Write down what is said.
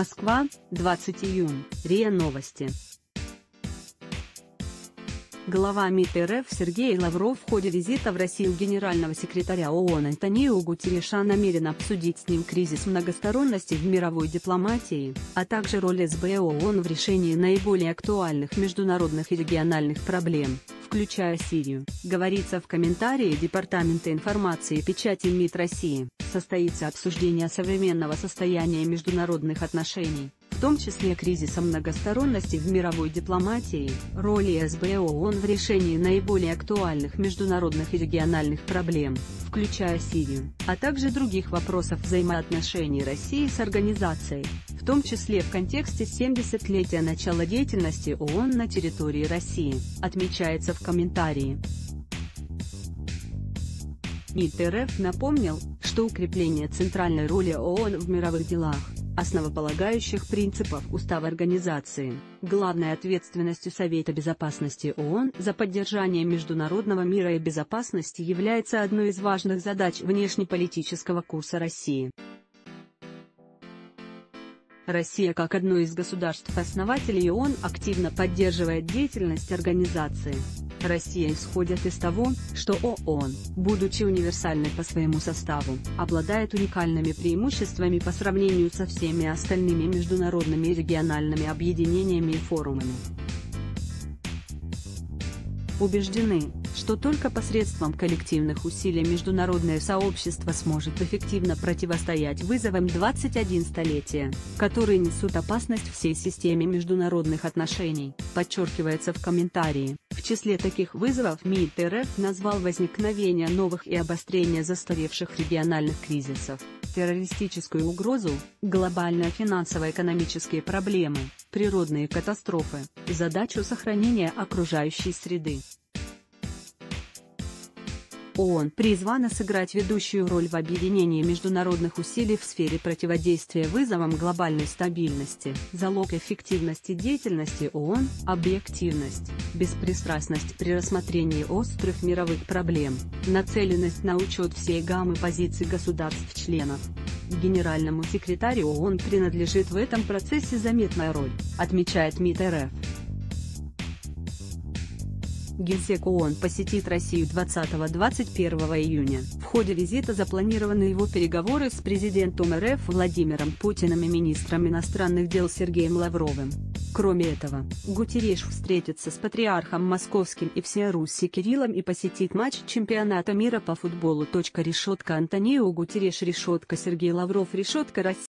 Москва, 20 июнь, РИА Новости. Глава МИД РФ Сергей Лавров в ходе визита в Россию генерального секретаря ООН Антонио Гутерреша намерен обсудить с ним кризис многосторонности в мировой дипломатии, а также роль СБ ООН в решении наиболее актуальных международных и региональных проблем, включая Сирию, говорится в комментарии Департамента информации и печати МИД России, состоится обсуждение современного состояния международных отношений в том числе кризиса многосторонности в мировой дипломатии, роли СБ ООН в решении наиболее актуальных международных и региональных проблем, включая Сирию, а также других вопросов взаимоотношений России с организацией, в том числе в контексте 70-летия начала деятельности ООН на территории России, отмечается в комментарии. МИД РФ напомнил, что укрепление центральной роли ООН в мировых делах основополагающих принципов Устава Организации, главной ответственностью Совета Безопасности ООН за поддержание международного мира и безопасности является одной из важных задач внешнеполитического курса России. Россия как одно из государств-основателей ООН активно поддерживает деятельность организации. Россия исходит из того, что ООН, будучи универсальной по своему составу, обладает уникальными преимуществами по сравнению со всеми остальными международными и региональными объединениями и форумами. Убеждены, что только посредством коллективных усилий международное сообщество сможет эффективно противостоять вызовам 21 столетия, которые несут опасность всей системе международных отношений, подчеркивается в комментарии. Числе таких вызовов МИД РФ назвал возникновение новых и обострение застаревших региональных кризисов, террористическую угрозу, глобальные финансово-экономические проблемы, природные катастрофы, задачу сохранения окружающей среды. ООН призвана сыграть ведущую роль в объединении международных усилий в сфере противодействия вызовам глобальной стабильности. Залог эффективности деятельности ООН – объективность, беспристрастность при рассмотрении острых мировых проблем, нацеленность на учет всей гаммы позиций государств-членов. Генеральному секретарю ООН принадлежит в этом процессе заметная роль, отмечает МИД РФ. Генсек ООН посетит Россию 20-21 июня. В ходе визита запланированы его переговоры с президентом РФ Владимиром Путиным и министром иностранных дел Сергеем Лавровым. Кроме этого, Гутереш встретится с патриархом московским и всеруси Кириллом и посетит матч чемпионата мира по футболу. Решетка Антонио Гутереш Решетка Сергей Лавров Решетка Россия